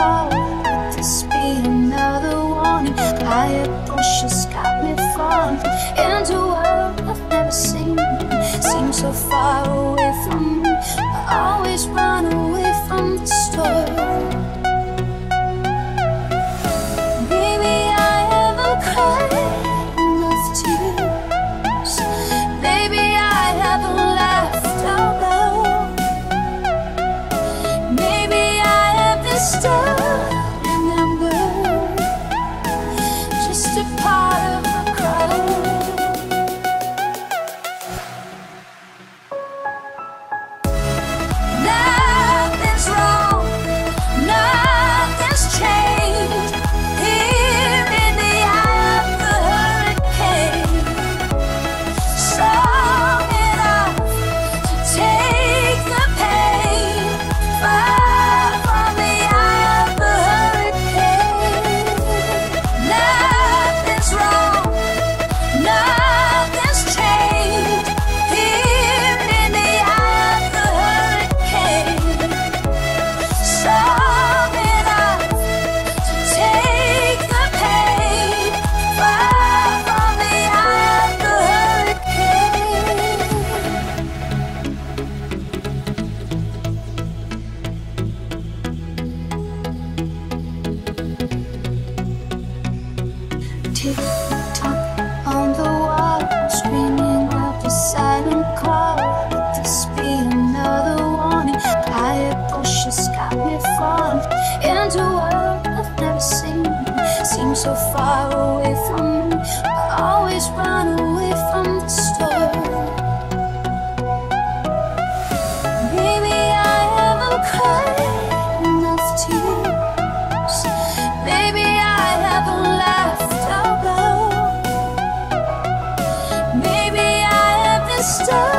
fall. Let this be another warning. I push us. too. 진짜